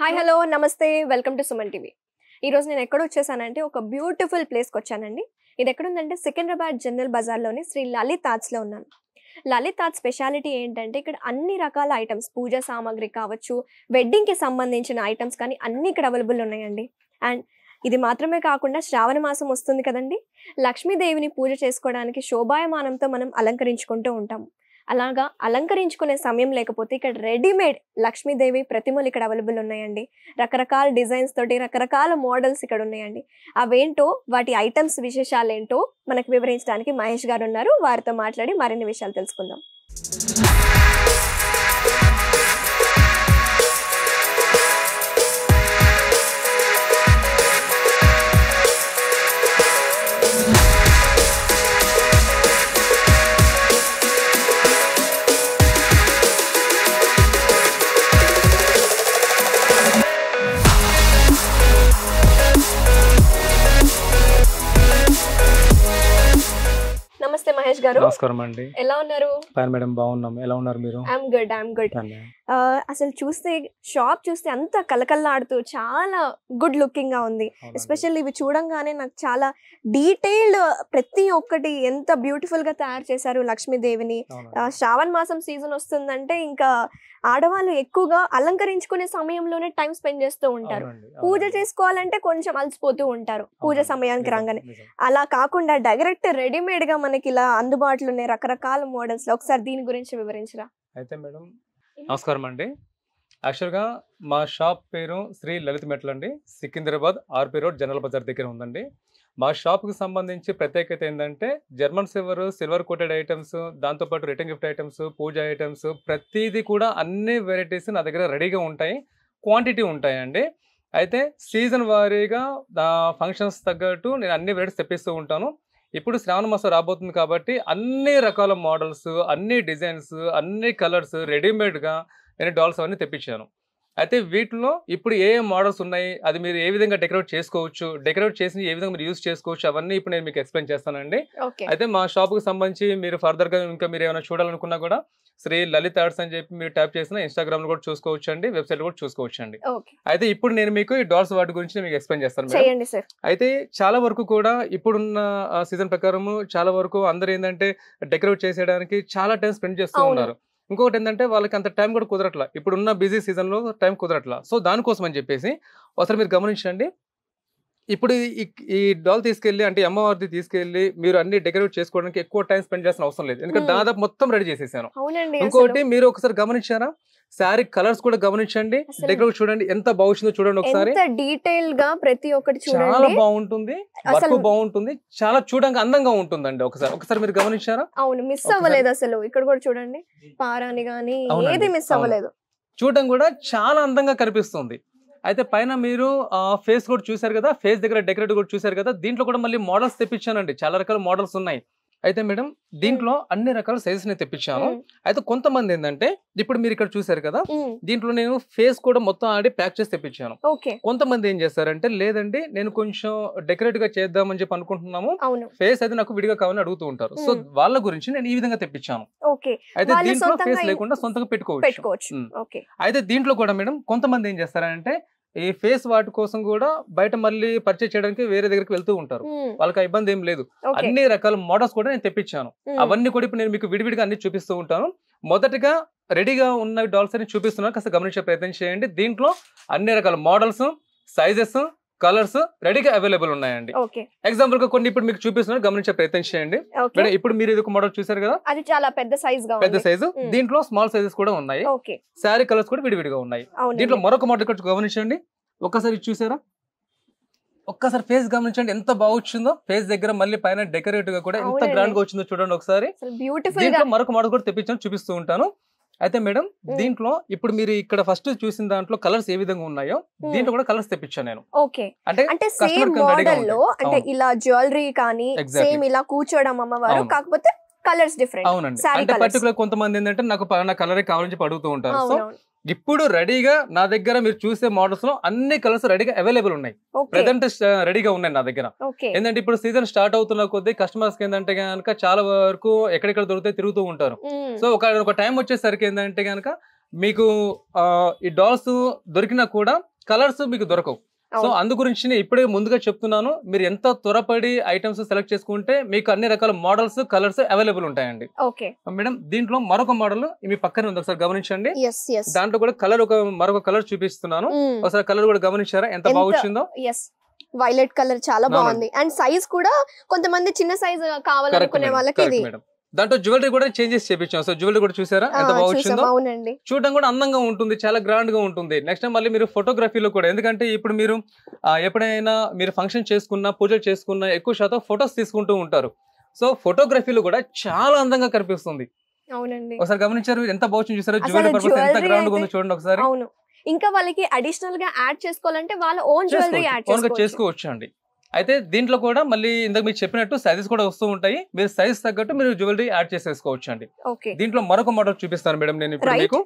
Hi hello నమస్తే welcome to Suman TV. ఈ రోజు నేను ఎక్కడ వచ్చేసానంటే ఒక బ్యూటిఫుల్ ప్లేస్కి వచ్చానండి. ఇది ఎక్కడుందంటే సికింద్రాబాద్ జనరల్ బజార్లోని శ్రీ లలిత్ ఆర్ట్స్లో ఉన్నాను. లలిత్ ఆర్ట్స్ స్పెషాలిటీ ఏంటంటే ఇక్కడ అన్ని రకాల ఐటమ్స్ పూజా సామాగ్రి కావచ్చు వెడ్డింగ్కి సంబంధించిన ఐటమ్స్ కానీ అన్ని ఇక్కడ అవైలబుల్ ఉన్నాయండి. అండ్ ఇది మాత్రమే కాకుండా శ్రావణ మాసం వస్తుంది కదండి. లక్ష్మీదేవిని పూజ చేసుకోవడానికి శోభాయమానంతో మనం అలంకరించుకుంటూ ఉంటాము. అలాగా అలంకరించుకునే సమయం లేకపోతే ఇక్కడ రెడీమేడ్ లక్ష్మీదేవి ప్రతిమలు ఇక్కడ అవైలబుల్ ఉన్నాయండి. రకరకాల డిజైన్స్ తోటి రకరకాల మోడల్స్ ఇక్కడ ఉన్నాయండి. అవేంటో వాటి ఐటమ్స్ విశేషాలు ఏంటో మనకు వివరించడానికి మహేష్ గారు ఉన్నారు. వారితో మాట్లాడి మరిన్ని విషయాలు తెలుసుకుందాం. నమస్కారం అండి. ఎలా ఉన్నారు? ఫైన్ మేడం బాగున్నాం. ఎలా ఉన్నారు మీరు? I'm good I'm good. అసలు చూస్తే షాప్ చూస్తే అంత కలకల్లాడుతూ చాలా గుడ్ లుకింగ్గా ఉంది. ఎస్పెషల్లీ ఇవి చూడంగానే నాకు చాలా డీటెయిల్డ్ ప్రతి ఒక్కటి ఎంత బ్యూటిఫుల్గా తయారు చేశారు లక్ష్మీదేవిని శ్రావణ మాసం సీజన్ వస్తుందంటే ఇంకా ఆడవాళ్ళు ఎక్కువగా అలంకరించుకునే సమయంలోనే టైం స్పెండ్ చేస్తూ ఉంటారు పూజ. చేసుకోవాలంటే కొంచెం అలసిపోతూ ఉంటారు పూజ. సమయానికి రాగానే. అలా కాకుండా డైరెక్ట్ రెడీమేడ్గా మనకి ఇలా అందుబాటులో ఉన్నాయి రకరకాల మోడల్స్ ఒకసారి దీని గురించి వివరించరా అయితే మేడం నమస్కారం అండి యాక్చువల్గా మా షాప్ పేరు శ్రీ లలిత్ మెట్లు అండి. Secunderabad RP road general Bazar దగ్గర ఉందండి. మా షాప్కి సంబంధించి ప్రత్యేకత ఏంటంటే German silver silver coated items దాంతోపాటు రిటర్న్ గిఫ్ట్ ఐటమ్స్ పూజ ఐటమ్స్ ప్రతిదీ కూడా అన్ని వెరైటీస్ నా దగ్గర రెడీగా ఉంటాయి. క్వాంటిటీ ఉంటాయండి. అయితే సీజన్ వారీగా ఫంక్షన్స్ తగ్గట్టు నేను అన్ని వెరైటీస్ తెప్పిస్తూ ఉంటాను. ఇప్పుడు శ్రావణ మాసం రాబోతుంది కాబట్టి అన్ని రకాల మోడల్స్ అన్ని డిజైన్స్ అన్ని కలర్స్ రెడీమేడ్గా నేను డాల్స్ అవన్నీ తెప్పించాను. అయితే వీటిలో ఇప్పుడు ఏ ఏ మోడల్స్ ఉన్నాయి? అది మీరు ఏ విధంగా డెకరేట్ చేసుకోవచ్చు? డెకరేట్ చేసి ఏ విధంగా మీరు యూస్ చేసుకోవచ్చు? అవన్నీ ఇప్పుడు నేను మీకు ఎక్స్ప్లెయిన్ చేస్తానండి. అయితే మా షాప్కి సంబంధించి మీరు ఫర్దర్గా ఇంకా మీరు ఏమైనా చూడాలనుకున్నా కూడా శ్రీ లలిత్ ఆర్ట్స్ అని చెప్పి మీరు ట్యాప్ చేసిన ఇన్స్టాగ్రామ్లో కూడా చూసుకోవచ్చు అండి వెబ్సైట్ కూడా చూసుకోవచ్చు అండి అయితే ఇప్పుడు నేను మీకు ఈ డాల్స్ వాటి గురించి మీకు ఎక్స్ప్లెయిన్ చేస్తాను అయితే చాలా వరకు కూడా ఇప్పుడున్న సీజన్ ప్రకారము చాలా వరకు అందరూ ఏంటంటే డెకరేట్ చేసేయడానికి చాలా టైం స్పెండ్ చేస్తూ. ఉన్నారు. ఇంకొకటి ఏంటంటే వాళ్ళకి అంత టైం కూడా కుదరట్లా. ఇప్పుడున్న బిజీ సీజన్లో టైం కుదరట్లా. సో దానికోసం అని చెప్పేసి ఒకసారి మీరు గమనించండి. ఇప్పుడు ఈ- ఈ డాల్ తీసుకెళ్ళి అంటే అమ్మవారిది తీసుకెళ్ళి మీరు అన్ని డెకరేట్ చేసుకోవడానికి ఎక్కువ టైం స్పెండ్ చేసిన అవసరం లేదు. ఎందుకంటే. దాదాపు మొత్తం రెడీ చేసేసాను. ఇంకోటి మీరు ఒకసారి గమనించారా? శారీ కలర్స్ కూడా గమనించండి. డెకరేట్ చూడండి. ఎంత బాగుందో చూడండి ఒకసారి. ఎంత డీటెయిల్గా ప్రతి ఒక్కటి చాలా బాగుంటుంది. వర్క్ అసలు బాగుంటుంది. చాలా చూడడానికి అందంగా ఉంటుందండి ఒకసారి. ఒకసారి మీరు గమనించారా? అవును మిస్ అవ్వలేదు అసలు. ఇక్కడ కూడా చూడండి. పారాని గానీ ఏది మిస్. అవ్వలేదు. చూడడం కూడా చాలా అందంగా కనిపిస్తుంది. అయితే పైన మీరు ఫేస్ కూడా చూశారు కదా? ఫేస్ దగ్గర డెకరేట్ కూడా చూశారు కదా? దీంట్లో కూడా మళ్ళీ మోడల్స్ తెప్పించానండి. చాలా రకాల మోడల్స్ ఉన్నాయి. అయితే మేడం దీంట్లో అన్ని రకాల సైజెస్ నేను తెప్పించాను అయితే కొంతమంది ఏంటంటే ఇప్పుడు మీరు ఇక్కడ చూశారు కదా దీంట్లో నేను ఫేస్ కూడా మొత్తం ఆడి ప్యాక్ చేసి తెప్పించాను. కొంతమంది ఏం చేస్తారంటే లేదండి నేను కొంచెం డెకరేట్గా చేద్దామని చెప్పి అనుకుంటున్నాము. ఫేస్ అయితే నాకు విడిగా కావాలని అడుగుతూ ఉంటారు. సో. వాళ్ళ గురించి నేను ఈ విధంగా తెప్పించాను. అయితే దీంట్లో ఫేస్ లేకుండా సొంతంగా పెట్టుకోవచ్చు. అయితే దీంట్లో కూడా మేడం కొంతమంది ఏం చేస్తారంటే ఈ ఫేస్ వాటి కోసం కూడా బయట మళ్ళీ పర్చేజ్ చేయడానికి వేరే దగ్గరికి వెళ్తూ ఉంటారు. వాళ్ళకి ఆ ఇబ్బంది ఏం లేదు. అన్ని రకాల మోడల్స్ కూడా నేను తెప్పించాను. అవన్నీ కూడా ఇప్పుడు నేను మీకు విడివిడిగా అన్ని చూపిస్తూ ఉంటాను. మొదటగా రెడీగా ఉన్న డాల్స్ అని చూపిస్తున్నాను. కాస్త గమనించే ప్రయత్నం చేయండి. దీంట్లో అన్ని రకాల మోడల్స్ సైజెస్ కలర్స్ రెడీగా అవైలబుల్ ఉన్నాయండి. ఎగ్జాంపుల్గా కొన్ని ఇప్పుడు మీకు చూపిస్తున్నాను గమనించే ప్రయత్నం చేయండి. ఇప్పుడు మీరు ఇది ఒక మోడల్ చూసారు కదా? అది చాలా పెద్ద సైజ్గా పెద్ద సైజు. దీంట్లో స్మాల్ సైజెస్ కూడా ఉన్నాయి. శారీ కలర్స్ కూడా విడివిడిగా ఉన్నాయి. దీంట్లో మరొక మోడల్ కూడా గమనించండి. ఒక్కసారి చూసారా? ఒక్కసారి ఫేస్ గమనించండి ఎంత బాగా వచ్చిందో. ఫేస్ దగ్గర మళ్ళీ పైన డెకరేటివ్గా కూడా ఎంత. గ్రాండ్గా వచ్చిందో చూడండి ఒకసారి. బ్యూటిఫుల్ మరొక మోడల్ కూడా తెప్పించాను చూపిస్తూ ఉంటాను. అయితే మేడం. దీంట్లో ఇప్పుడు మీరు ఇక్కడ ఫస్ట్ చూసిన దాంట్లో కలర్స్ ఏ విధంగా ఉన్నాయో. దీంట్లో కూడా కలర్స్ తెప్పించాను నేను ఓకే అంటే అంటే సేమ్ మోడల్లో. అంటే. ఇలా జ్యువెలరీ కానీ. సేమ్ ఇలా కూర్చోవడం అమ్మవారు. కాకపోతే కలర్స్ డిఫరెంట్ అవునండి అంటే. పర్టికులర్ కొంతమంది ఏంటంటే నాకు పలానా కలరే కావాలని చెప్పి అడుగుతూ ఉంటారు సో ఇప్పుడు రెడీగా నా దగ్గర మీరు చూసే మోడల్స్లో అన్ని కలర్స్ రెడీగా అవైలబుల్ ఉన్నాయి. ప్రెసెంట్ రెడీగా ఉన్నాయి నా దగ్గర. ఏంటంటే ఇప్పుడు సీజన్ స్టార్ట్ అవుతున్న కొద్దీ కస్టమర్స్ ఏంటంటే కనుక చాలా వరకు ఎక్కడెక్కడ దొరికితే తిరుగుతూ ఉంటారు. సో ఒక ఒక టైం వచ్చేసరికి ఏంటంటే కనుక మీకు ఆ, ఈ డాల్స్ దొరికినా కూడా కలర్స్ మీకు దొరకవు. సో. అందు గురించి ఇప్పుడే ముందుగా చెప్తున్నాను. మీరు ఎంత త్వరపడి ఐటమ్స్ సెలెక్ట్ చేసుకుంటే మీకు అన్ని రకాల మోడల్స్ కలర్స్ అవైలబుల్ ఉంటాయండి. ఓకే. మేడం దీంట్లో మరొక మోడల్ మీ పక్కనే ఉంది. ఒకసారి గమనించండి. దాంట్లో కూడా కలర్ ఒక మరొక కలర్ చూపిస్తున్నాను. ఒకసారి కలర్ కూడా గమనించారా? ఎంత ఎంత- బాగా వచ్చిందో ఎస్ వైలెట్ కలర్ చాలా. బాగుంది. అండ్ సైజ్ కూడా కొంతమంది చిన్న సైజ్ కావాలనుకునే వాళ్ళకి ఇది మేడం. దాంట్లో జ్యువెలరీ కూడా చేంజెస్ చేపించాం సో జ్యువెలరీ కూడా చూసారా? ఎంత బాగా చూసాం. వచ్చిందో? అవునండి. చూడడం కూడా అందంగా ఉంటుంది. చాలా గ్రాండ్గా ఉంటుంది. నెక్స్ట్ టైం మళ్ళీ మీరు ఫోటోగ్రఫీలో కూడా ఎందుకంటే ఇప్పుడు మీరు ఎప్పుడైనా మీరు ఫంక్షన్ చేసుకున్నా పూజలు చేసుకున్నా ఎక్కువ శాతం ఫొటోస్ తీసుకుంటూ ఉంటారు. సో ఫోటోగ్రఫీలో కూడా చాలా అందంగా కనిపిస్తుంది. అవునండి. ఒకసారి గమనించారు? ఎంత బాగా చూసారు? జ్యువెలరీ పర్పస్ ఎంత గ్రాండ్గా ఉందో చూడండి ఒకసారి. అవును. ఇంకా వాళ్ళకి అడిషనల్గా యాడ్ చేసుకోవాలంటే వాళ్ళ ఓన్ జ్యువెలరీ యాడ్ చేసుకోవచ్చు. అండి అయితే దీంట్లో కూడా మళ్ళీ ఇందాక మీరు చెప్పినట్టు సైజెస్ కూడా వస్తూ ఉంటాయి. మీరు సైజ్ తగ్గట్టు మీరు జ్యువెలరీ యాడ్ చేసేసుకోవచ్చు అండి దీంట్లో మరొక మోడల్ చూపిస్తాను మేడం నేను ఇప్పుడు. మీకు.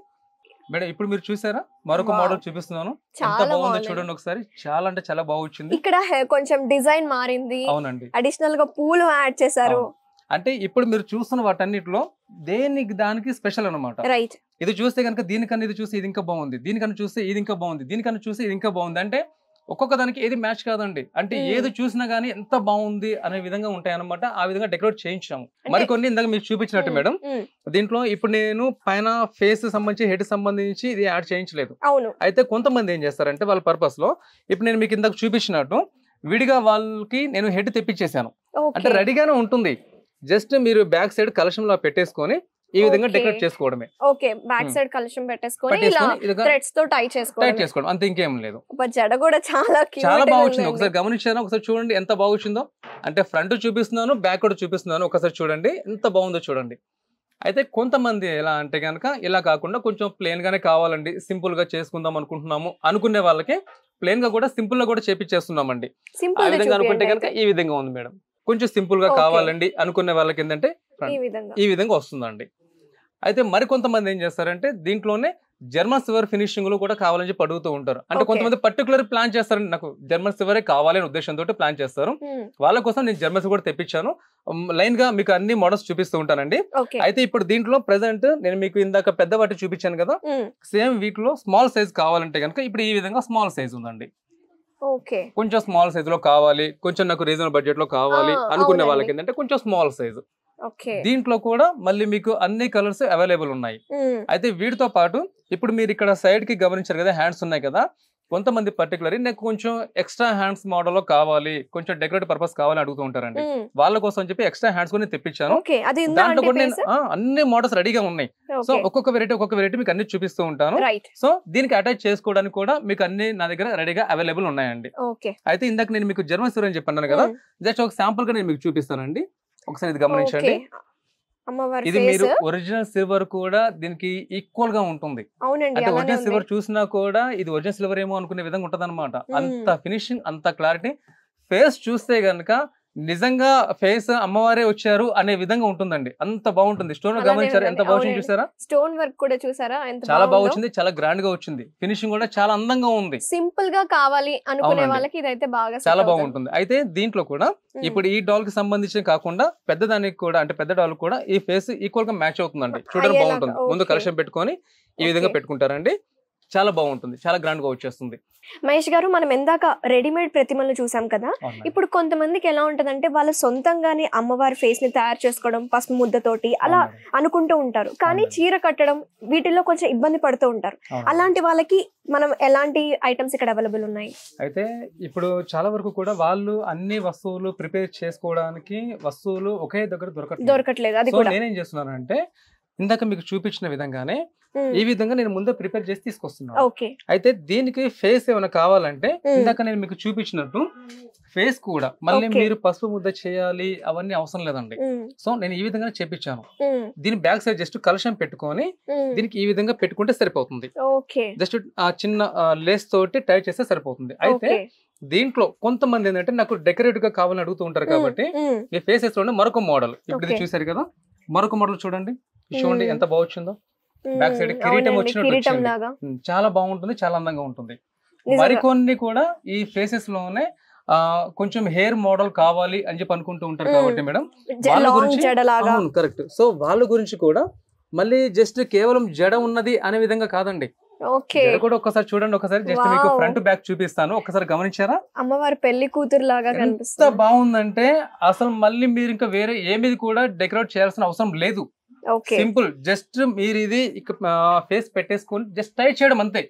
మేడం ఇప్పుడు మీరు చూసారా? మరొక. మోడల్ చూపిస్తున్నాను. ఎంత చాలా బాగుందో బాగుంది. చూడండి ఒకసారి. చాలా అంటే చాలా బాగా వచ్చింది. ఇక్కడ కొంచెం డిజైన్ మారింది. అవునండి. అడిషనల్గా పూలు యాడ్ చేశారు. అంటే ఇప్పుడు మీరు చూస్తున్న వాటన్నిటిలో దేనికి దానికి స్పెషల్ అన్నమాట. రైట్ ఇది చూస్తే కనుక దీనికన్నా ఇది చూస్తే ఇది ఇంకా బాగుంది. దీనికన్నా చూస్తే ఇది ఇంకా బాగుంది. దీనికన్నా చూస్తే ఇది ఇంకా బాగుంది. అంటే ఒక్కొక్క దానికి ఏది మ్యాచ్ కాదండి. అంటే. ఏది చూసినా గానీ ఎంత బాగుంది అనే విధంగా ఉంటాయి అనమాట ఆ విధంగా డెకరేట్ చేయించాము. మరికొన్ని ఇందాక మీకు చూపించినట్టు మేడం దీంట్లో ఇప్పుడు నేను పైన ఫేస్ సంబంధించి హెడ్ సంబంధించి ఇది యాడ్ చేయించలేదు. అయితే కొంతమంది ఏం చేస్తారంటే వాళ్ళ పర్పస్లో ఇప్పుడు నేను మీకు ఇందాక చూపించినట్టు విడిగా వాళ్ళకి నేను హెడ్ తెప్పించేశాను. అంటే రెడీగానే ఉంటుంది. జస్ట్ మీరు బ్యాక్ సైడ్ కలశంలో పెట్టేసుకొని ఈ విధంగా. డెకరేట్ చేసుకోవడమే. Okay back. సైడ్ కలెక్షన్ పెట్టేసుకొని ఇలా థ్రెడ్స్తో టై చేసుకోవడం చేసుకోవడం అంత ఇంకేం లేదు. జడ కూడా చాలా చాలా గా బాగా వచ్చింది. ఉందండి. ఒకసారి గమనించాను ఒకసారి చూడండి ఎంత బాగా వచ్చిందో. అంటే ఫ్రంట్ చూపిస్తున్నాను బ్యాక్ కూడా చూపిస్తున్నాను. ఒకసారి చూడండి ఎంత బాగుందో చూడండి. అయితే కొంతమంది ఎలా అంటే కనుక ఇలా కాకుండా కొంచెం ప్లెయిన్ గానే కావాలండి. సింపుల్గా చేసుకుందాం అనుకుంటున్నాము. అనుకునే వాళ్ళకి ప్లెయిన్గా కూడా సింపుల్గా కూడా చేపించేస్తున్నామండి ఆ విధంగా అనుకుంటే కనుక. ఈ విధంగా ఉంది మేడం. కొంచెం సింపుల్గా. కావాలండి అనుకునే వాళ్ళకి ఏంటంటే ఈ విధంగా. ఈ విధంగా వస్తుందండి. అయితే మరికొంతమంది ఏం చేస్తారంటే దీంట్లోనే జర్మన్ సివర్ ఫినిషింగ్లో కూడా కావాలని చెప్పి అడుగుతూ ఉంటారు అంటే. కొంతమంది పర్టికులర్ ప్లాన్ చేస్తారండి నాకు జర్మన్ సివరే కావాలి అనే ఉద్దేశంతో ప్లాన్ చేస్తారు. వాళ్ళ కోసం నేను జర్మన్స్ కూడా తెప్పించాను లైన్గా మీకు అన్ని మోడల్స్ చూపిస్తూ ఉంటానండి అయితే ఇప్పుడు దీంట్లో ప్రెసెంట్ నేను మీకు ఇందాక పెద్ద వాటి చూపించాను కదా. సేమ్ వీటిలో స్మాల్ సైజ్ కావాలంటే కనుక ఇప్పుడు ఈ విధంగా స్మాల్ సైజ్ ఉందండి కొంచెం స్మాల్ సైజ్లో కావాలి కొంచెం నాకు రీజనబుల్ బడ్జెట్లో కావాలి అనుకునే. వాళ్ళకి ఏంటంటే కొంచెం స్మాల్ సైజ్ దీంట్లో కూడా మళ్ళీ మీకు అన్ని కలర్స్ అవైలబుల్ ఉన్నాయి. అయితే వీటితో పాటు ఇప్పుడు మీరు ఇక్కడ సైడ్కి గమనించారు కదా హ్యాండ్స్ ఉన్నాయి కదా కొంతమంది పర్టికులర్ నాకు కొంచెం ఎక్స్ట్రా హ్యాండ్స్ మోడల్లో కావాలి కొంచెం డెకరేట్ పర్పస్ కావాలని అడుగుతూ ఉంటారండి. వాళ్ళ కోసం చెప్పి ఎక్స్ట్రా హ్యాండ్స్ కూడా తెప్పించాను. దాంట్లో కూడా నేను అన్ని మోడల్స్ రెడీగా ఉన్నాయి. సో ఒక్కొక్క వెరైటీ ఒక్కొక్క వెరైటీ మీకు అన్ని చూపిస్తూ ఉంటాను. సో దీనికి అటాచ్ చేసుకోవడానికి కూడా మీకు అన్ని నా దగ్గర రెడీగా అవైలబుల్ ఉన్నాయండి. అయితే ఇందాక నేను మీకు జర్మన్ అని చెప్పాను కదా జస్ట్ ఒక శాంపుల్గా నేను మీకు చూపిస్తానండి. ఒకసారి ఇది గమనించండి. ఇది మీరు ఒరిజినల్ సిల్వర్ కూడా దీనికి ఈక్వల్గా ఉంటుంది. అంటే ఒరిజినల్ సిల్వర్ చూసినా కూడా ఇది ఒరిజినల్ సిల్వర్ ఏమో అనుకునే విధంగా ఉంటది అంత ఫినిషింగ్ అంత క్లారిటీ. ఫేస్ చూస్తే గనుక నిజంగా ఫేస్ అమ్మవారే వచ్చారు అనే విధంగా ఉంటుందండి అంత బాగుంటుంది స్టోన్ గమనించారు ఎంత ఉందండి. బాగా వచ్చింది అవునండి. చూసారా స్టోన్ వర్క్ కూడా చూసారా చాలా బాగా బాగుందో? వచ్చింది చాలా గ్రాండ్గా వచ్చింది ఫినిషింగ్ కూడా చాలా అందంగా ఉంది సింపుల్గా కావాలి అనుకునే. వాళ్ళకి ఇదైతే బాగా చాలా. బాగుంటుంది అయితే దీంట్లో కూడా. ఇప్పుడు ఈ డాల్కి సంబంధించి కాకుండా పెద్ద దానికి కూడా అంటే పెద్ద డాల్ కూడా ఈ ఫేస్ ఈక్వల్గా మ్యాచ్ అవుతుందండి చూడడం బాగుంటుంది ముందు. కలెక్షన్ పెట్టుకొని ఈ విధంగా. పెట్టుకుంటారండి చాలా బాగుంటుంది. చాలా గ్రాండ్గా వచ్చేస్తుంది. మహేష్ గారు మనం ఎందాక రెడీమేడ్ ప్రతిమలు చూసాం కదా. ఇప్పుడు కొంతమందికి ఎలా ఉంటదంటే వాళ్ళ సొంతంగానే అమ్మవారి ఫేస్ని తయారు చేసుకోవడం పసుపు ముద్దతోటి అలా. అనుకుంటూ ఉంటారు. కానీ. చీర కట్టడం వీటిల్లో కొంచెం ఇబ్బంది పడుతూ ఉంటారు. అలాంటి వాళ్ళకి మనం ఎలాంటి ఐటమ్స్ ఇక్కడ అవైలబుల్ ఉన్నాయి? అయితే ఇప్పుడు చాలా వరకు కూడా వాళ్ళు అన్ని వస్తువులు ప్రిపేర్ చేసుకోవడానికి వస్తువులు ఒకే దగ్గర దొరకట్లేదు. దొరకట్లేదు. అది నేనేం చేస్తున్నానంటే ఇందాక మీకు చూపించిన విధంగానే ఈ విధంగా నేను ముందే ప్రిపేర్ చేసి తీసుకొస్తున్నాను. అయితే దీనికి ఫేస్ ఏమైనా కావాలంటే. ఇందాక నేను మీకు చూపించినట్టు ఫేస్ కూడా. మళ్ళీ. మీరు పసుపు ముద్ద చేయాలి అవన్నీ అవసరం లేదండి. సో నేను ఈ విధంగా చేపించాను. దీని బ్యాక్ సైడ్ జస్ట్ కలశం పెట్టుకొని దీనికి ఈ విధంగా పెట్టుకుంటే సరిపోతుంది. జస్ట్ ఆ చిన్న లేస్ తోటి టైట్ చేస్తే సరిపోతుంది. అయితే దీంట్లో కొంతమంది ఏంటంటే నాకు డెకరేటివ్గా కావాలని అడుగుతూ ఉంటారు కాబట్టి మీ ఫేసెస్లోనే మరొక మోడల్. ఇప్పుడు. చూసారు కదా? మరొక మోడల్ చూడండి. చూడండి. ఎంత బాగా వచ్చిందో. ఉమ్, Back side కిరీటం వచ్చినట్టు చాలా బాగుంటుంది చాలా అందంగా ఉంటుంది. మరికొన్ని కూడా ఈ ఫేసెస్లోనే ఆ, కొంచెం హెయిర్ మోడల్ కావాలి అని చెప్పి అనుకుంటూ ఉంటారు. కాబట్టి మేడం. వాళ్ళ గురించి- కరెక్ట్ సో వాళ్ళ గురించి కూడా మళ్ళీ జస్ట్ కేవలం జడ ఉన్నది అనే విధంగా కాదండి. ఓకే. కూడా ఒక్కసారి చూడండి ఒకసారి జస్ట్ మీకు. ఫ్రంట్ బ్యాక్ చూపిస్తాను. ఒకసారి గమనించారా? అమ్మవారి పెళ్ళి కూతురు లాగా ఎంత బాగుందంటే అసలు మళ్ళీ మీరు ఇంకా వేరే ఏమీది కూడా డెకరేట్ చేయాల్సిన అవసరం లేదు. సింపుల్. జస్ట్ మీరు ఇది ఫేస్ పెట్టేసుకొని జస్ట్ టైట్ చేయడం అంతే.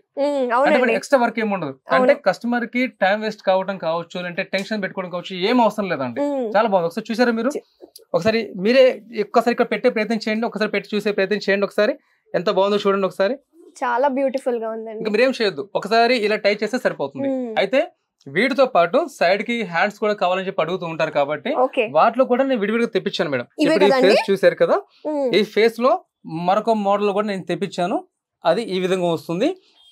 అంటే ఎక్స్ట్రా వర్క్ ఏమి ఉండదు. అంటే కస్టమర్కి టైం వేస్ట్ కావడం కావచ్చు లేదంటే టెన్షన్ పెట్టుకోవడం కావచ్చు ఏం అవసరం లేదండి. చాలా బాగుంది. ఒకసారి చూసారా మీరు? ఒకసారి మీరే ఒక్కసారి ఇక్కడ పెట్టే ప్రయత్నం చేయండి ఒకసారి పెట్టి చూసే ప్రయత్నం చేయండి ఒకసారి. ఎంత బాగుందో చూడండి ఒకసారి. చాలా బ్యూటిఫుల్గా ఉందండి. ఇంకా మీరేం చేయొద్దు. ఒకసారి ఇలా టైట్ చేస్తే సరిపోతుంది. ఉమ్, అయితే వీటితో పాటు సైడ్కి హ్యాండ్స్ కూడా కావాలని చెప్పి అడుగుతూ ఉంటారు కాబట్టి వాటిలో కూడా నేను విడివిడిగా తెప్పించాను మేడం. ఇప్పుడు ఈ? ఫేస్ చూసారు కదా? ఉమ్, ఈ ఫేస్లో మరొక మోడల్ కూడా నేను తెప్పించాను. అది ఈ విధంగా వస్తుంది.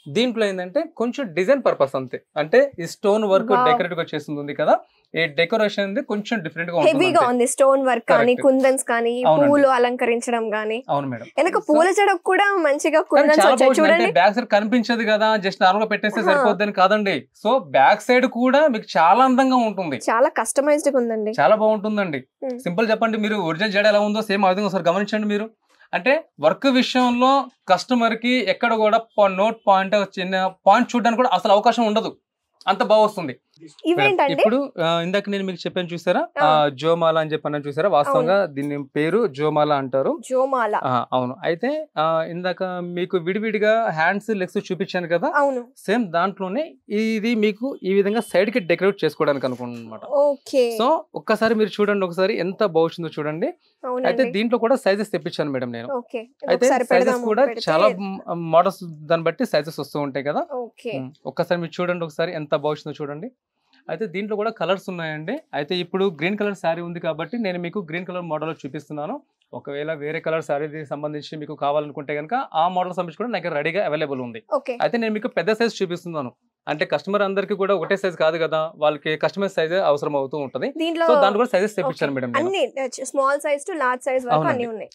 దీంట్లో ఏంటంటే కొంచెం డిజైన్ పర్పస్ అంతే. అంటే ఈ స్టోన్ వర్క్. డెకరేట్గా చేస్తుంది కదా? ఈ డెకరేషన్ కొంచెం డిఫరెంట్గా హెవీగా. ఉంది. స్టోన్ వర్క్ కానీ. కుందన్స్ కానీ. పూలు అలంకరించడం కానీ. అవును మేడం. వెనక పూల జడకు కూడా మంచిగా కుందన్స్ వచ్చాయి. చూడండి. బ్యాక్ సైడ్ కనిపించదు కదా జస్ట్ నార్మల్గా పెట్టేస్తే. సరిపోద్దని కాదండి. సో బ్యాక్ సైడ్ కూడా మీకు చాలా అందంగా ఉంటుంది. చాలా కస్టమైజ్డ్గా ఉందండి. చాలా బాగుంటుందండి. Hmm. సింపుల్ చెప్పండి మీరు ఒరిజినల్ జడ ఎలా ఉందో సేమ్ ఆ విధంగా ఒకసారి గమనించండి మీరు. అంటే వర్క్ విషయంలో కస్టమర్కి ఎక్కడ కూడా నోట్ పాయింట్ చిన్న పాయింట్ చూడడానికి కూడా అసలు అవకాశం ఉండదు. అంత బాగా వస్తుంది. ఇవేంటండి? ఇప్పుడు ఇందాక నేను మీకు చెప్పాను చూసారా? జోమాల అని చెప్పాను చూసారా? వాస్తవంగా దీని పేరు జోమాల అంటారు. జోమాల. ఆ, అవును. అయితే ఇందాక మీకు విడివిడిగా హ్యాండ్స్ లెగ్స్ చూపించాను కదా? అవును. సేమ్ దాంట్లోనే ఇది మీకు ఈ విధంగా సైడ్కి డెకరేట్ చేసుకోవడానికి అనుకున్నాను అనమాట ఓకే. సో ఒక్కసారి మీరు చూడండి ఒకసారి ఎంత బాగుందో చూడండి. అయితే దీంట్లో కూడా సైజెస్ తెప్పించాను మేడం నేను. ఓకే. అయితే సైజెస్ కూడా చాలా మోడల్స్ దాన్ని బట్టి సైజెస్ వస్తూ ఉంటాయి కదా? ఒక్కసారి మీరు చూడండి ఒకసారి ఎంత బాగుందో చూడండి. అయితే దీంట్లో కూడా కలర్స్ ఉన్నాయండి. అయితే ఇప్పుడు గ్రీన్ కలర్ శారీ ఉంది కాబట్టి నేను మీకు గ్రీన్ కలర్ మోడల్ చూపిస్తున్నాను. ఒకవేళ వేరే కలర్ శారీకి సంబంధించి మీకు కావాలనుకుంటే కనుక ఆ మోడల్ సంబంధించి కూడా నాకు రెడీగా అవైలబుల్ ఉంది. అయితే నేను మీకు పెద్ద సైజ్ చూపిస్తున్నాను. అంటే కస్టమర్ అందరికీ కూడా ఒకటే సైజ్ కాదు కదా వాళ్ళకి కస్టమర్ సైజ్ అవసరం అవుతూ ఉంటుంది. దీంట్లో సో దాంట్లో కూడా సైజెస్ తెప్పించాను madam small size to large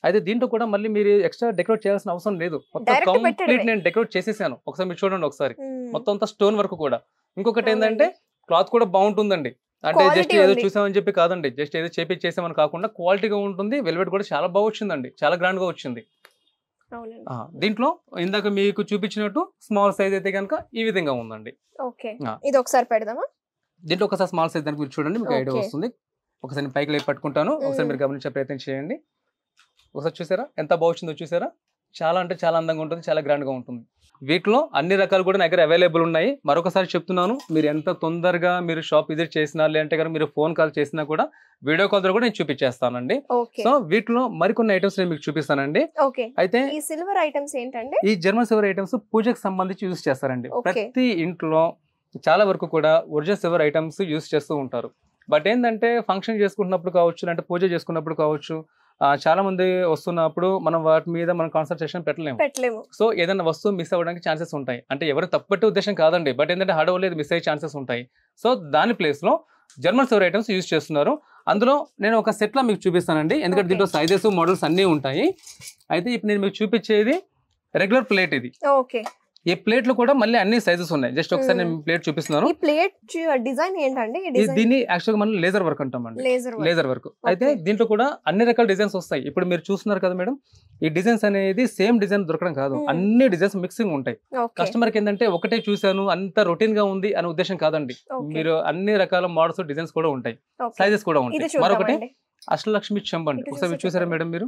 అయితే దీంట్లో కూడా మళ్ళీ మీరు ఎక్స్ట్రా డెకరేట్ చేయాల్సిన అవసరం లేదు. మొత్తం కంప్లీట్. నేను డెకరేట్ చేసేసాను. ఒకసారి మీరు చూడండి ఒకసారి. మొత్తం అంతా స్టోన్ వర్క్ కూడా. ఇంకొకటి. ఏంటంటే క్లాత్ కూడా బాగుంటుందండి. అంటే జస్ట్ ఏదో. చూసామని చెప్పి కాదండి. జస్ట్ ఏదో చేపి చేసామని కాకుండా క్వాలిటీగా ఉంటుంది. వెల్వెట్ కూడా చాలా బాగా వచ్చిందండి. చాలా గ్రాండ్గా వచ్చింది దీంట్లో ఇందాక మీకు చూపించినట్టు స్మాల్ సైజ్ అయితే కనుక ఈ విధంగా ఉందండి. ఇది ఒకసారి పెడదామా? దీంట్లో ఒకసారి స్మాల్ సైజ్ దానికి మీరు చూడండి మీకు ఐడియా. వస్తుంది. ఒకసారి పైకి లేపి పట్టుకుంటాను. ఒకసారి. మీరు గమనించే ప్రయత్నం చేయండి. ఒకసారి చూసారా? ఎంత బాగుందో చూసారా? చాలా అంటే చాలా అందంగా ఉంటుంది చాలా గ్రాండ్గా ఉంటుంది. వీటిలో అన్ని రకాలు కూడా నా దగ్గర అవైలబుల్ ఉన్నాయి. మరొకసారి చెప్తున్నాను మీరు ఎంత తొందరగా మీరు షాప్ విజిట్ చేసినా లేదంటే కనుక మీరు ఫోన్ కాల్ చేసినా కూడా వీడియో కాల్ ద్వారా కూడా నేను చూపించేస్తానండి. సో వీటిలో మరికొన్ని ఐటమ్స్ నేను మీకు చూపిస్తానండి. అయితే ఈ సిల్వర్ ఐటమ్స్ ఏంటండి? ఈ జర్మన్ సిల్వర్ ఐటమ్స్ పూజకు సంబంధించి యూస్ చేస్తారండి. ప్రతి ఇంట్లో చాలా వరకు కూడా ఒరిజినల్ సిల్వర్ ఐటమ్స్ యూస్ చేస్తూ ఉంటారు. బట్ ఏంటంటే ఫంక్షన్ చేసుకుంటున్నప్పుడు కావచ్చు అంటే పూజ చేసుకున్నప్పుడు కావచ్చు చాలా మంది వస్తున్నప్పుడు మనం వాటి మీద మనం కాన్సన్ట్రేషన్ పెట్టలేము. పెట్టలేము. సో ఏదైనా వస్తువు మిస్ అవ్వడానికి ఛాన్సెస్ ఉంటాయి. అంటే ఎవరు తప్పట్టే ఉద్దేశం కాదండి. బట్ ఏంటంటే హడవ లేదు మిస్ అయ్యే ఛాన్సెస్ ఉంటాయి. సో దాని ప్లేస్లో జర్మన్ సిల్వర్ ఐటమ్స్ యూస్ చేస్తున్నారు. అందులో నేను ఒక సెట్లో మీకు చూపిస్తానండి. ఎందుకంటే. దీంట్లో సైజెస్ మోడల్స్ అన్నీ ఉంటాయి. అయితే ఇప్పుడు నేను మీకు చూపించేది రెగ్యులర్ ప్లేట్ ఇది. ఓకే ఈ ప్లేట్లో కూడా మళ్ళీ అన్ని సైజెస్ ఉన్నాయి. జస్ట్ ఒకసారి నేను ప్లేట్ చూపిస్తున్నాను. ఈ ప్లేట్ డిజైన్ ఏంటండి? దీన్ని యాక్చువల్గా మనం లేజర్ వర్క్ అంటామండి. లేజర్ లేజర్ వర్క్ అయితే. దీంట్లో కూడా అన్ని రకాల డిజైన్స్ వస్తాయి. ఇప్పుడు మీరు చూస్తున్నారు కదా మేడం ఈ డిజైన్స్ అనేది సేమ్ డిజైన్ దొరకడం కాదు. అన్ని డిజైన్స్ మిక్సింగ్ ఉంటాయి. కస్టమర్కి ఏంటంటే ఒకటే చూశాను అంత రొటీన్గా ఉంది అనే ఉద్దేశం కాదండి. మీరు అన్ని రకాల మోడల్స్ డిజైన్స్ కూడా ఉంటాయి. సైజెస్ కూడా ఉంటాయి. మరొకటి అష్టలక్ష్మి చెంబండి ఒకసారి చూసారా. మేడం మీరు?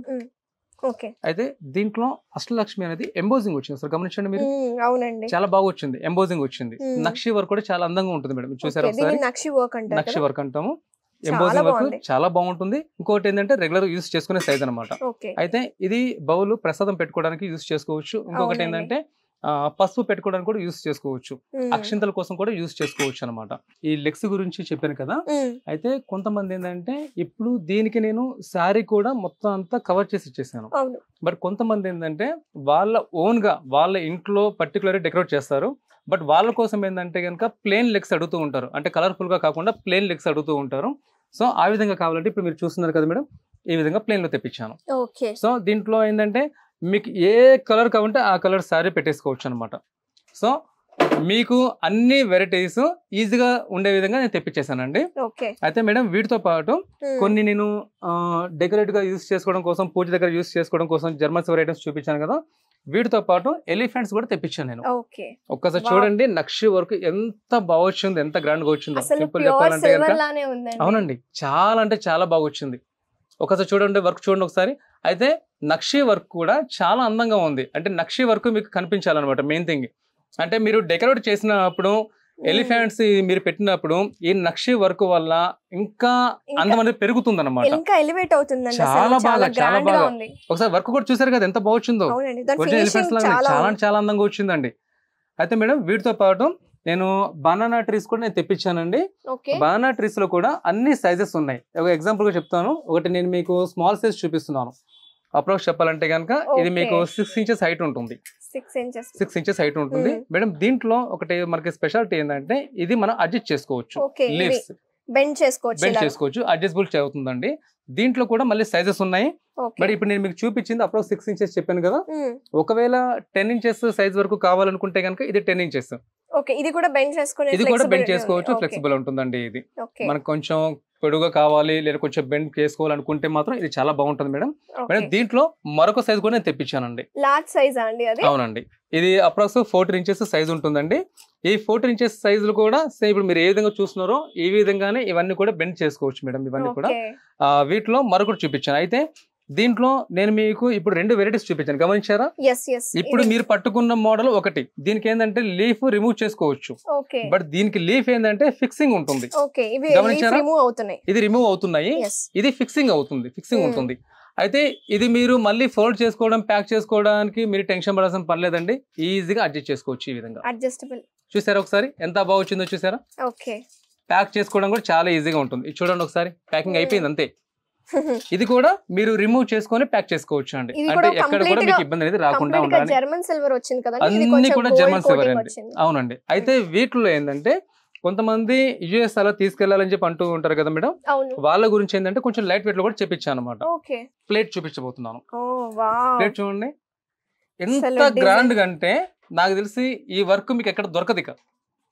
అయితే దీంట్లో అష్టలక్ష్మి అనేది ఎంబోజింగ్ వచ్చింది. సార్ గమనించండి మీరు. అవునండి. చాలా బాగా వచ్చింది. ఎంబోజింగ్ వచ్చింది. నక్షి వర్క్ కూడా చాలా అందంగా ఉంటుంది మేడం. చూసారా ఒకసారి. నక్షి వర్క్ నక్షి? వర్క్ అంటాము. Embossing work. చాలా బాగుంటుంది. ఇంకోటి ఏంటంటే రెగ్యులర్ యూస్ చేసుకునే సైజ్ అన్నమాట. ఓకే. అయితే ఇది బౌల్ ప్రసాదం పెట్టుకోవడానికి యూస్ చేసుకోవచ్చు. ఇంకొకటి. ఏంటంటే పసుపు పెట్టుకోవడానికి కూడా యూస్ చేసుకోవచ్చు. అక్షింతల కోసం కూడా యూస్ చేసుకోవచ్చు అనమాట ఈ లెగ్స్ గురించి చెప్పాను కదా అయితే కొంతమంది ఏంటంటే ఇప్పుడు దీనికి నేను శారీ కూడా మొత్తం అంతా కవర్ చేసి ఇచ్చేసాను. బట్ కొంతమంది ఏంటంటే వాళ్ళ ఓన్గా వాళ్ళ ఇంట్లో పర్టికులర్ డెకరేట్ చేస్తారు. బట్ వాళ్ళ కోసం ఏంటంటే కనుక ప్లేన్ లెగ్స్ అడుగుతూ ఉంటారు. అంటే కలర్ఫుల్గా కాకుండా ప్లేన్ లెగ్స్ అడుగుతూ ఉంటారు. సో ఆ విధంగా కావాలంటే ఇప్పుడు మీరు చూస్తున్నారు కదా మేడం ఈ విధంగా ప్లేన్లో తెప్పించాను. సో దీంట్లో ఏంటంటే మీకు ఏ కలర్ కావాలంటే ఆ కలర్ శారీ పెట్టేసుకోవచ్చు అనమాట సో మీకు అన్ని వెరైటీస్ ఈజీగా ఉండే విధంగా నేను తెప్పించేసానండి అయితే మేడం వీటితో పాటు కొన్ని నేను డెకరేట్గా యూస్ చేసుకోవడం కోసం పూజ దగ్గర యూస్ చేసుకోవడం కోసం జర్మన్స్ ఐటమ్స్ చూపించాను కదా వీటితో పాటు ఎలిఫెంట్స్ కూడా తెప్పించాను నేను. ఒక్కసారి. చూడండి నక్షి వర్క్ ఎంత బాగా వచ్చింది ఎంత గ్రాండ్గా వచ్చిందో సింపుల్ చెప్పాలంటే అవునండి చాలా అంటే చాలా బాగా వచ్చింది. ఒకసారి చూడండి వర్క్ చూడండి ఒకసారి. అయితే నక్షి వర్క్ కూడా చాలా అందంగా ఉంది. అంటే నక్షి వర్క్ మీకు కనిపించాలన్నమాట మెయిన్ థింగ్ అంటే మీరు డెకరేట్ చేసినప్పుడు. ఎలిఫెంట్స్ మీరు పెట్టినప్పుడు ఈ నక్షి వర్క్ వల్ల ఇంకా అందం అనేది పెరుగుతుంది అనమాట ఇంకా ఎలివేట్ అవుతుందండి చాలా బాగా, చాలా బాగా. ఒకసారి వర్క్ కూడా చూసారు కదా ఎంత బాగా వచ్చిందో? అవునండి. దాని ఒరిజినల్ ఫినిషింగ్ ఎలిఫెంట్స్ లాగా చాలా చాలా అందంగా వచ్చిందండి. అయితే మేడం వీటితో పాటు నేను బనానా ట్రీస్ కూడా నేను తెప్పించానండి. బనానా ట్రీస్లో కూడా అన్ని సైజెస్ ఉన్నాయి. ఒక ఎగ్జాంపుల్గా చెప్తాను. ఒకటి నేను మీకు స్మాల్ సైజ్ చూపిస్తున్నాను. అప్రోక్స్ చెప్పాలంటే కనుక ఇది. మీకు సిక్స్ ఇంచెస్ హైట్ ఉంటుంది సిక్స్ ఇంచెస్ హైట్ ఉంటుంది. మేడం దీంట్లో ఒకటి మనకి స్పెషాలిటీ ఏంటంటే ఇది మనం అడ్జస్ట్ చేసుకోవచ్చు లీవ్స్ బెండ్ చేసుకోవచ్చు బెండ్. చేసుకోవచ్చు అడ్జస్టబుల్ అవుతుందండి దీంట్లో కూడా మళ్ళీ సైజెస్ ఉన్నాయి మరి ఇప్పుడు నేను మీకు చూపించింది అప్రోక్స్ సిక్స్ ఇంచెస్ చెప్పాను కదా మ్మ్. ఒకవేళ టెన్ ఇంచెస్ సైజ్ వరకు కావాలనుకుంటే కనుక ఇది టెన్ ఇంచెస్ ఇది కూడా బెండ్. చేసుకోవచ్చు. ఫ్లెక్సిబుల్ ఉంటుందండి ఇది మనకు కొంచెం పొడుగా కావాలి లేదా కొంచెం బెండ్ చేసుకోవాలనుకుంటే మాత్రం ఇది చాలా బాగుంటుంది మేడం. మేడం దీంట్లో మరొక సైజ్ కూడా నేను తెప్పించానండి. లార్జ్ సైజ్ అండి అది? అవునండి. ఇది అప్రాక్స్ ఫోర్టీన్ ఇంచెస్ సైజ్ ఉంటుందండి. ఈ ఫోర్టీన్ ఇంచెస్ సైజులు కూడా సేమ్ ఇప్పుడు మీరు ఏ విధంగా చూస్తున్నారో ఈ విధంగానే ఇవన్నీ కూడా బెండ్ చేసుకోవచ్చు మేడం ఇవన్నీ కూడా. వీటిలో మరొకటి చూపించాను. అయితే దీంట్లో నేను మీకు ఇప్పుడు రెండు వెరైటీస్ చూపించాను. గమనించారా? ఇప్పుడు మీరు పట్టుకున్న మోడల్ ఒకటి. దీనికి ఏంటంటే లీఫ్ రిమూవ్ చేసుకోవచ్చు. బట్ దీనికి లీఫ్ ఏంటంటే ఫిక్సింగ్ ఉంటుంది. గమనించారా? ఇది రిమూవ్ అవుతున్నాయి. ఇది ఫిక్సింగ్ అవుతుంది. Fixing Hmm. ఉంటుంది. అయితే ఇది మీరు మళ్ళీ ఫోల్డ్ చేసుకోవడం ప్యాక్ చేసుకోవడానికి మీరు టెన్షన్ పడాల్సిన పని లేదండి. ఈజీగా అడ్జస్ట్ చేసుకోవచ్చు ఈ విధంగా. అడ్జస్టబుల్ చూసారా ఒకసారి? ఎంత బాగా వచ్చిందో చూసారా? ఓకే ప్యాక్ చేసుకోవడం కూడా చాలా ఈజీగా ఉంటుంది. చూడండి ఒకసారి. Packing Hmm. అయిపోయింది అంతే. ఇది కూడా మీరు రిమూవ్ చేసుకొని ప్యాక్ చేసుకోవచ్చు అండి అంటే కూడా ఎక్కడ కూడా మీకు ఇబ్బంది అనేది రాకుండా ఉండాలని జర్మన్ సిల్వర్ వచ్చింది ఇది అన్ని కూడా జర్మన్ సిల్వర్ అండి. అవునండి. అయితే వీటిలో ఏంటంటే కొంతమంది యుఎస్ అలా తీసుకెళ్ళాలని చెప్పి అంటూ ఉంటారు కదా మేడం. వాళ్ళ గురించి ఏంటంటే కొంచెం లైట్ వెయిట్లో కూడా చెప్పించాను అనమాట ప్లేట్ చూపించబోతున్నాను. ప్లేట్ చూడండి. ఎంత గ్రాండ్గా అంటే నాకు తెలిసి ఈ వర్క్ మీకు ఎక్కడ దొరకదు ఇక.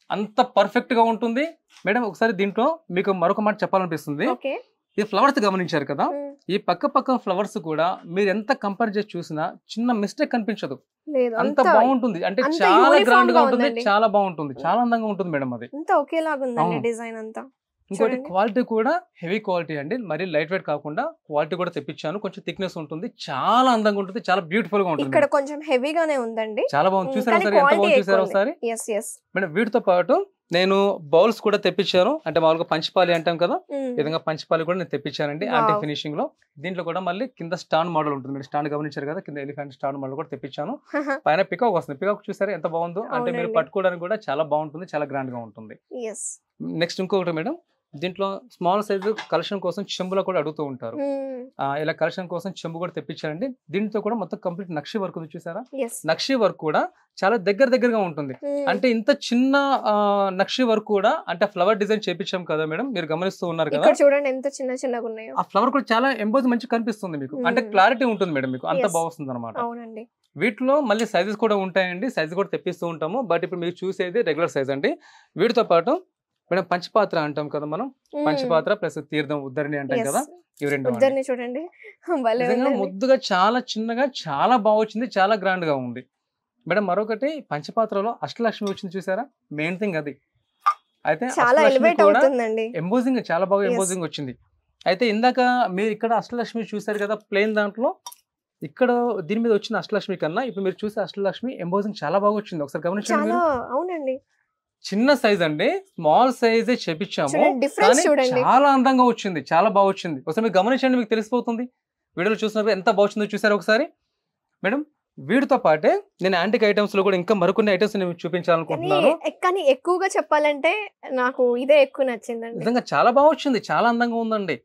అంత పర్ఫెక్ట్గా ఉంటుంది. మేడం ఒకసారి దీంట్లో మీకు మరొక మాట చెప్పాలనిపిస్తుంది. ఓకే. ఈ ఫ్లవర్స్ గమనించారు కదా? ఈ పక్క పక్క ఫ్లవర్స్ కూడా మీరు ఎంత కంపేర్ చేసి చూసినా చిన్న మిస్టేక్ కనిపించదు. అంత బాగుంటుంది. అంటే చాలా గ్రాండ్గా ఉంటుంది. చాలా బాగుంటుంది చాలా అందంగా ఉంటుంది మేడం అది. డిజైన్ అంతా. ఇంకోటి. క్వాలిటీ కూడా హెవీ క్వాలిటీ అండి. మరి లైట్ వెయిట్ కాకుండా క్వాలిటీ కూడా తెప్పించాను. కొంచెం థిక్నెస్ ఉంటుంది చాలా అందంగా ఉంటుంది చాలా బ్యూటిఫుల్గా ఉంటుంది ఇక్కడ. కొంచెం హెవీగానే ఉందండి. చాలా బాగుంది. చూసారా ఒకసారి ఎంత బాగుంది చూసారా. ఒకసారి? మేడం వీటితో పాటు నేను బౌల్స్ కూడా తెప్పించాను. అంటే మామూలుగా పంచపాలి అంటాం కదా? ఈ విధంగా పంచపాలి కూడా నేను తెప్పించానండి. యాంటీ ఫినిషింగ్లో. దీంట్లో కూడా మళ్ళీ కింద స్టాండ్ మోడల్ ఉంటుంది మీరు స్టాండ్ గమనించారు కదా? కింద ఎలిఫెంట్ స్టాండ్ మోడల్ కూడా తెప్పించాను. పైన పికాక్ వస్తుంది. పికాక్ చూసారా? ఎంత బాగుందో? అంటే మీరు. పట్టుకోవడానికి కూడా చాలా బాగుంటుంది. చాలా గ్రాండ్గా ఉంటుంది. నెక్స్ట్ ఇంకొకటి మేడం. దీంట్లో స్మాల్ సైజు కలెక్షన్ కోసం చెంబులో కూడా అడుగుతూ ఉంటారు. ఇలా కలెక్షన్ కోసం చెంబు కూడా తెప్పించారండి. దీంతో కూడా మొత్తం కంప్లీట్ నక్షి వర్క్ చూసారా? నక్షి వర్క్ కూడా చాలా దగ్గర దగ్గరగా ఉంటుంది. అంటే ఇంత చిన్న నక్షి వర్క్ కూడా అంటే ఫ్లవర్ డిజైన్ చేపించాం కదా మేడం మీరు గమనిస్తూ ఉన్నారు కదా? చూడండి ఎంత చిన్న చిన్నగా ఉన్నాయో. ఆ ఫ్లవర్ కూడా చాలా ఎంబోజ్ మంచి కనిపిస్తుంది మీకు. అంటే. క్లారిటీ ఉంటుంది మేడం మీకు. అంత. బాగుంది అనమాట అవునండి. వీటిలో మళ్ళీ సైజెస్ కూడా ఉంటాయండి. సైజ్ కూడా తెప్పిస్తూ ఉంటాము. బట్ ఇప్పుడు మీరు చూసేది రెగ్యులర్ సైజ్ అండి. వీటితో పాటు మేడం పంచపాత్ర అంటాం కదా మనం. పంచపాత్ర ప్లస్ తీర్థం ఉద్దరిని అంటాం. కదా. ఇవి రెండు అండి. ఉద్దరిని చూడండి. ముద్దుగా చాలా చిన్నగా చాలా బాగా వచ్చింది చాలా గ్రాండ్గా ఉంది. మేడం మరొకటి పంచపాత్రలో అష్టలక్ష్మి వచ్చింది చూసారా? మెయిన్ థింగ్ అది. అయితే చాలా అష్టలక్ష్మి ఎలివేట్ కూడా అవుతుందండి. ఎంబోజింగ్ చాలా బాగా. ఎంబోజింగ్ వచ్చింది. అయితే ఇందాక మీరు ఇక్కడ అష్టలక్ష్మి చూసారు కదా ప్లేన్ దాంట్లో. ఇక్కడ దీని మీద వచ్చిన అష్టలక్ష్మి కన్నా ఇప్పుడు మీరు చూసే అష్టలక్ష్మి ఎంబోజింగ్ చాలా బాగా వచ్చింది. ఒకసారి గమనించండి అవునండి. చిన్న సైజ్ అండి. స్మాల్ సైజే చేపించాము. కానీ చూడండి. చాలా అందంగా వచ్చింది. చాలా బాగా వచ్చింది. ఒకసారి మీరు గమనించండి మీకు తెలిసిపోతుంది. వీడియోలో చూసినప్పుడు ఎంత బాగుందో చూసారు ఒకసారి? మేడం వీటితో పాటే నేను యాంటిక్ ఐటమ్స్లో కూడా ఇంకా మరికొన్ని ఐటమ్స్ నేను చూపించాలనుకుంటున్నాను. కానీ ఎక్కువగా చెప్పాలంటే నాకు ఇదే ఎక్కువ నచ్చిందండి. నిజంగా చాలా బాగా వచ్చింది. చాలా అందంగా ఉందండి.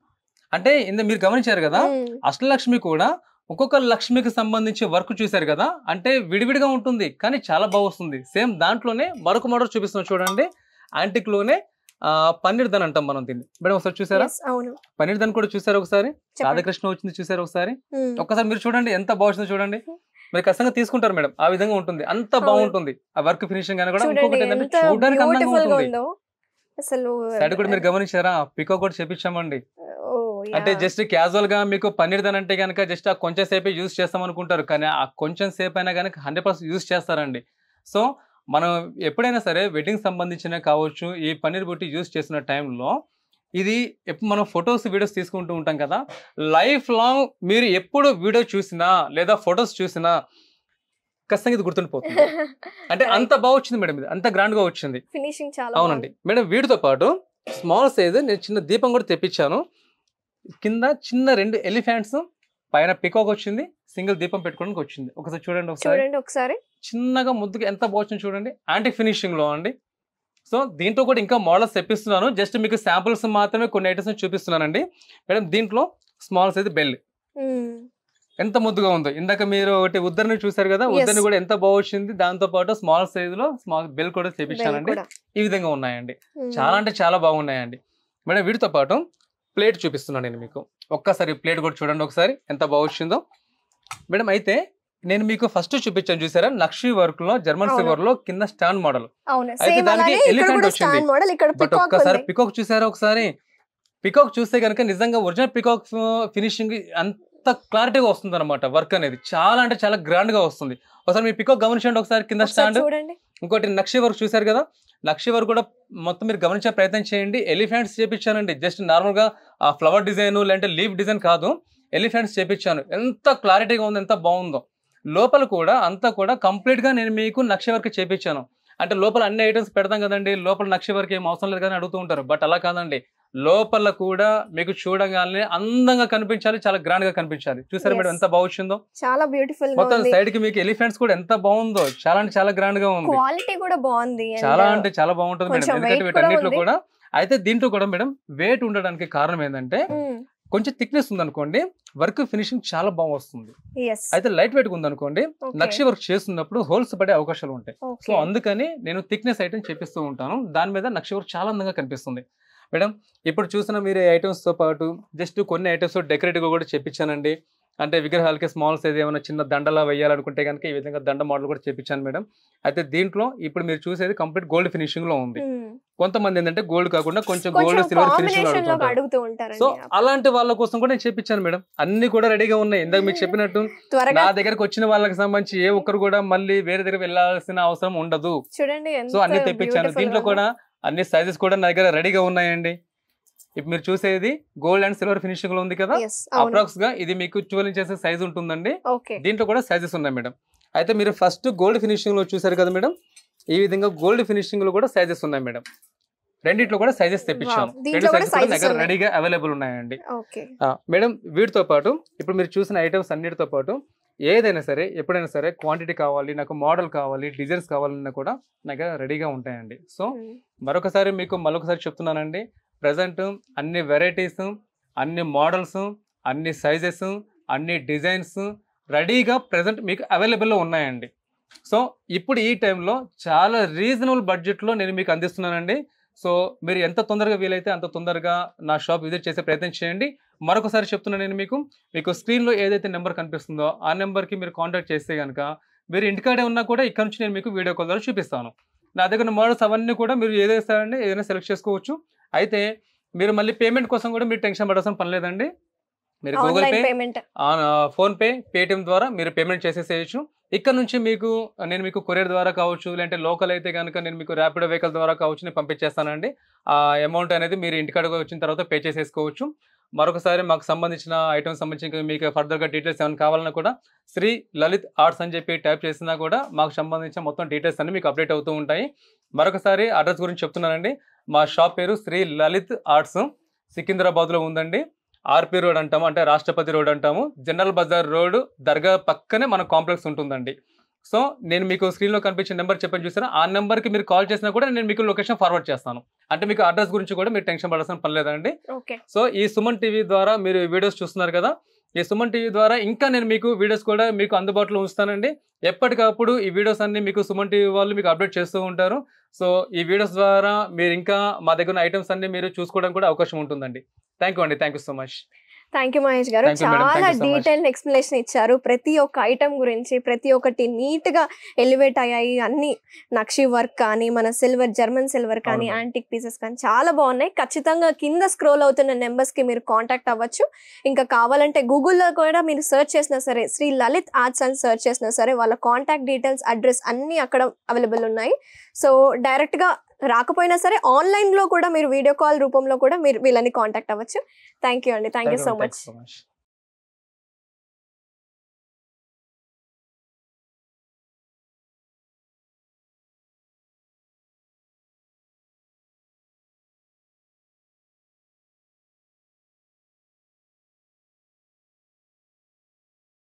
అంటే ఇంత మీరు గమనించారు కదా. అష్టలక్ష్మి కూడా ఒక్కొక్క లక్ష్మికి సంబంధించి వర్క్ చూశారు కదా అంటే విడివిడిగా ఉంటుంది కానీ చాలా బాగా వస్తుంది. సేమ్ దాంట్లోనే మరొక మరొక చూపిస్తున్నాం చూడండి. యాంటిక్లోనే ఆ, పన్నీర్ దన్ అంటాం మనం దీన్ని. మేడం ఒకసారి చూసారా? అవును. పన్నీర్ దన్ కూడా చూసారు ఒకసారి? రాధాకృష్ణ వచ్చింది చూసారు ఒకసారి. ఒక్కసారి మీరు చూడండి ఎంత బాగుందో చూడండి. మీరు ఖచ్చితంగా తీసుకుంటారు మేడం ఆ విధంగా ఉంటుంది. అంత. బాగుంటుంది. ఆ వర్క్ ఫినిషింగ్ అని కూడా. ఇంకొకటి చూడడానికి అందంగా ఉంటుంది. అసలు సైడ్ కూడా మీరు గమనించారా? పికో కూడా చేపించామండి. అంటే. జస్ట్ క్యాజువల్గా మీకు పన్నీర్ దన్ అంటే కనుక జస్ట్ ఆ కొంచెం సేపే యూజ్ చేస్తాం అనుకుంటారు. కానీ ఆ కొంచెం సేపు అయినా కనుక హండ్రెడ్ పర్సెంట్ యూజ్ చేస్తారండి. సో మనం ఎప్పుడైనా సరే వెడ్డింగ్ సంబంధించిన కావచ్చు ఈ పన్నీర్ బుట్టి యూజ్ చేసిన టైంలో ఇది ఎప్పుడు మనం ఫొటోస్ వీడియోస్ తీసుకుంటూ ఉంటాం కదా. లైఫ్ లాంగ్ మీరు ఎప్పుడు వీడియో చూసినా లేదా ఫొటోస్ చూసినా ఖచ్చితంగా ఇది గుర్తుండిపోతుంది అంటే అంత బాగా వచ్చింది మేడం ఇది. అంత గ్రాండ్గా వచ్చింది. ఫినిషింగ్ చాలా అవునండి. మేడం వీటితో పాటు స్మాల్ సైజ్ నేను చిన్న దీపం కూడా తెప్పించాను. కింద చిన్న రెండు ఎలిఫెంట్స్ పైన పికాక్ వచ్చింది సింగిల్ దీపం పెట్టుకోవడానికి వచ్చింది. ఒకసారి చూడండి బాగుంది. ఒకసారి. చూడండి ఒకసారి. చిన్నగా ముద్దుగా ఎంత బాగుంది చూడండి. యాంటీ ఫినిషింగ్లో అండి. సో దీంట్లో కూడా ఇంకా మోడల్స్ తెప్పిస్తున్నాను. జస్ట్ మీకు శాంపుల్స్ మాత్రమే కొన్ని ఐటమ్స్ చూపిస్తున్నానండి. మేడం దీంట్లో స్మాల్ సైజ్ బెల్. ఎంత ముద్దుగా ఉందో. ఇందాక మీరు ఒకటి ఉద్దరిని చూసారు కదా. ఉద్దరిని కూడా ఎంత బాగొచ్చింది దాంతో పాటు స్మాల్ సైజ్లో స్మాల్ బెల్ కూడా కూడా. ఈ విధంగా ఉన్నాయండి. చాలా అంటే చాలా బాగున్నాయండి. మేడం వీటితో పాటు ప్లేట్ చూపిస్తున్నాను నేను మీకు. ఒక్కసారి ప్లేట్ కూడా చూడండి ఒకసారి ఎంత బాగొచ్చిందో మేడం అయితే నేను మీకు ఫస్ట్ చూపించాను చూసారా? నక్షి వర్క్లో జర్మన్. సిల్వర్లో కింద స్టాండ్ మోడల్. అయితే దానికి కూడా వచ్చింది. బట్ ఒక్కసారి పికాక్ చూసారా ఒకసారి? పికాక్ చూస్తే కనుక నిజంగా ఒరిజినల్ పికాక్ ఫినిషింగ్ అంత క్లారిటీగా వస్తుంది అనమాట వర్క్ అనేది. చాలా అంటే చాలా గ్రాండ్గా వస్తుంది. ఒకసారి మీ పికాక్ గమనించండి ఒకసారి కింద స్టాండ్. ఇంకోటి నక్షి వర్క్ చూశారు కదా? నక్షి వర్క్ కూడా మొత్తం మీరు గమనించే ప్రయత్నం చేయండి. ఎలిఫెంట్స్ చేపించానండి. జస్ట్ నార్మల్గా ఆ ఫ్లవర్ డిజైన్ లేదంటే లీఫ్ డిజైన్ కాదు. ఎలిఫెంట్స్ చేపించాను. ఎంత క్లారిటీగా ఉంది ఎంత బాగుందో. లోపల కూడా అంతా కూడా కంప్లీట్గా నేను మీకు నక్షి వర్క్ చేపించాను. అంటే లోపల అన్ని ఐటమ్స్ పెడతాం కదండి. లోపల నక్షి వర్క్ ఏం అవసరం లేదు కానీ అడుగుతూ ఉంటారు. బట్ అలా కాదండి. లోపల కూడా మీకు చూడగానే అందంగా కనిపించాలి చాలా గ్రాండ్గా కనిపించాలి. చూసారు మేడం. ఎంత బాగుందో చాలా బ్యూటిఫుల్ మొత్తం ఉంది. సైడ్కి మీకు ఎలిఫెంట్స్ కూడా ఎంత బాగుందో చాలా అంటే చాలా గ్రాండ్గా ఉంది. క్వాలిటీ కూడా బాగుంది. చాలా అంటే చాలా బాగుంటుంది మేడం. ఎందుకంటే వీటన్నిటిలో ఉంది. కూడా అయితే దీంట్లో కూడా మేడం వెయిట్ ఉండడానికి కారణం ఏంటంటే మ్మ్. కొంచెం థిక్నెస్ ఉందనుకోండి వర్క్ ఫినిషింగ్ చాలా బాగా వస్తుంది. అయితే లైట్ వెయిట్ ఉందనుకోండి Okay. నక్షి వర్క్ చేస్తున్నప్పుడు హోల్స్ పడే అవకాశాలు ఉంటాయి. సో. అందుకని నేను థిక్నెస్ ఐటమ్ చేపిస్తూ ఉంటాను. దాని మీద నక్షి వర్క్ చాలా అందంగా కనిపిస్తుంది. మేడం ఇప్పుడు చూసిన మీరు ఐటమ్స్తో పాటు జస్ట్ కొన్ని ఐటమ్స్ డెకరేటివ్ కూడా చెప్పించానండి. అంటే విగ్రహాలకి స్మాల్ సైజ్ ఏమైనా చిన్న దండలా వేయాలనుకుంటే కనుక ఈ విధంగా దండ మోడల్ కూడా చేపించాను మేడం. అయితే దీంట్లో ఇప్పుడు మీరు చూసేది కంప్లీట్ గోల్డ్ ఫినిషింగ్లో ఉంది. కొంతమంది ఏంటంటే గోల్డ్ కాకుండా కొంచెం గోల్డ్ సిల్వర్ ఫినిషింగ్ సో అలాంటి వాళ్ళ కోసం కూడా నేను చేపించాను మేడం. అన్ని కూడా రెడీగా ఉన్నాయి. ఇందాక మీకు చెప్పినట్టు నా దగ్గరకు వచ్చిన వాళ్ళకి సంబంధించి ఏ ఒక్కరు కూడా మళ్ళీ వేరే దగ్గర వెళ్ళాల్సిన అవసరం ఉండదు. చూడండి సో అన్ని తెప్పించాను. దీంట్లో కూడా అన్ని సైజెస్ కూడా నా దగ్గర రెడీగా ఉన్నాయండి. ఇప్పుడు మీరు చూసేది గోల్డ్ అండ్ సిల్వర్ ఫినిషింగ్లో ఉంది కదా? అప్రాక్స్గా ఇది మీకు ట్వెల్వ్ ఇంచెస్ సైజ్ ఉంటుందండి. దీంట్లో కూడా సైజెస్ ఉన్నాయి మేడం. అయితే మీరు ఫస్ట్ గోల్డ్ ఫినిషింగ్లో చూసారు కదా మేడం? ఈ విధంగా గోల్డ్ ఫినిషింగ్లో కూడా సైజెస్ ఉన్నాయి మేడం. రెండిట్లో కూడా సైజెస్. దీంట్లో రెండు సైజెస్ కూడా దగ్గర. రెడీగా అవైలబుల్ ఉన్నాయండి. మేడం వీటితో పాటు ఇప్పుడు మీరు చూసిన ఐటమ్స్ అన్నిటితో పాటు ఏదైనా సరే ఎప్పుడైనా సరే క్వాంటిటీ కావాలి నాకు మోడల్ కావాలి డిజైన్స్ కావాలన్నా కూడా నా దగ్గర రెడీగా ఉంటాయండి. సో మరొకసారి మీకు మరొకసారి చెప్తున్నానండి. ప్రజెంట్ అన్ని వెరైటీస్ అన్ని మోడల్స్ అన్ని సైజెస్ అన్ని డిజైన్స్ రెడీగా ప్రజెంట్ మీకు అవైలబుల్లో ఉన్నాయండి. సో ఇప్పుడు ఈ టైంలో చాలా రీజనబుల్ బడ్జెట్లో నేను మీకు అందిస్తున్నానండి. సో మీరు ఎంత తొందరగా వీలైతే అంత తొందరగా నా షాప్ విజిట్ చేసే ప్రయత్నం చేయండి. మరొకసారి చెప్తున్నాను నేను మీకు మీకు స్క్రీన్లో ఏదైతే నెంబర్ కనిపిస్తుందో ఆ నెంబర్కి మీరు కాంటాక్ట్ చేస్తే కనుక మీరు ఇంటికాడే ఉన్నా కూడా ఇక్కడ నుంచి నేను మీకు వీడియో కాల్ ద్వారా చూపిస్తాను. నా దగ్గర మోడల్స్ అవన్నీ కూడా మీరు ఏదైతే ఏదైనా సెలెక్ట్ చేసుకోవచ్చు. అయితే మీరు మళ్ళీ పేమెంట్ కోసం కూడా మీరు టెన్షన్ పడాల్సిన పని లేదండి. మీరు గూగుల్ పే ఫోన్పే పేటిఎం ద్వారా మీరు పేమెంట్ చేసేసేయచ్చు. ఇక్కడ నుంచి మీకు నేను మీకు కొరియర్ ద్వారా కావచ్చు లేదంటే లోకల్ అయితే కనుక నేను మీకు ర్యాపిడో వెహికల్ ద్వారా కావచ్చు నేను పంపించేస్తానండి. ఆ అమౌంట్ అనేది మీరు ఇంటికాడకు వచ్చిన తర్వాత పే చేసేసుకోవచ్చు. మరొకసారి మాకు సంబంధించిన ఐటమ్స్ సంబంధించిన మీకు ఫర్దర్గా డీటెయిల్స్ ఏమైనా కావాలన్నా కూడా శ్రీ లలిత్ ఆర్ట్స్ అని చెప్పి టైప్ చేసినా కూడా మాకు సంబంధించిన మొత్తం డీటెయిల్స్ అన్ని మీకు అప్డేట్ అవుతూ ఉంటాయి. మరొకసారి అడ్రస్ గురించి చెప్తున్నానండి. మా షాప్ పేరు శ్రీ లలిత్ ఆర్ట్స్ సికింద్రాబాద్లో ఉందండి. ఆర్పి రోడ్ అంటాము అంటే రాష్ట్రపతి రోడ్ అంటాము. జనరల్ బజార్ రోడ్ దర్గా పక్కనే మన కాంప్లెక్స్ ఉంటుందండి. సో నేను మీకు స్క్రీన్లో కనిపించిన నెంబర్ చెప్పని చూసారా? ఆ నెంబర్కి మీరు కాల్ చేసినా కూడా నేను మీకు లొకేషన్ ఫార్వర్డ్ చేస్తాను. అంటే మీకు అడ్రస్ గురించి కూడా మీరు టెన్షన్ పడాల్సిన పని లేదండి. ఓకే. సో ఈ సుమన్ టీవీ ద్వారా మీరు వీడియోస్ చూస్తున్నారు కదా ఈ సుమన్ టీవీ ద్వారా ఇంకా నేను మీకు వీడియోస్ కూడా మీకు అందుబాటులో ఉంచుతానండి. ఎప్పటికప్పుడు ఈ వీడియోస్ అన్ని మీకు సుమన్ టీవీ వాళ్ళు మీకు అప్డేట్ చేస్తూ ఉంటారు. సో ఈ వీడియోస్ ద్వారా మీరు ఇంకా మా దగ్గర ఉన్న ఐటమ్స్ అన్ని మీరు చూసుకోవడానికి కూడా అవకాశం ఉంటుందండి. థ్యాంక్ యూ అండి. Thank you so much. Thank you Mahesh garu. చాలా. డీటెయిల్ ఎక్స్ప్లెనేషన్ ఇచ్చారు. ప్రతి ఒక్క ఐటమ్ గురించి ప్రతి ఒక్కటి నీట్గా ఎలివేట్ అయ్యాయి. అన్ని నక్షి వర్క్ కానీ మన సిల్వర్ జర్మన్ సిల్వర్ కానీ. యాంటిక్ పీసెస్ కానీ చాలా బాగున్నాయి. ఖచ్చితంగా కింద స్క్రోల్ అవుతున్న నెంబర్స్కి మీరు కాంటాక్ట్ అవ్వచ్చు. ఇంకా కావాలంటే గూగుల్లో కూడా మీరు సెర్చ్ చేసినా సరే శ్రీ లలిత్ ఆర్ట్స్ అని సెర్చ్ చేసినా సరే వాళ్ళ కాంటాక్ట్ డీటెయిల్స్ అడ్రస్ అన్ని అక్కడ అవైలబుల్ ఉన్నాయి. సో డైరెక్ట్గా రాకపోయినా సరే ఆన్లైన్లో కూడా మీరు వీడియో కాల్ రూపంలో కూడా మీరు వీళ్ళని కాంటాక్ట్ అవ్వచ్చు. థ్యాంక్ యూ అండి. Thank you so much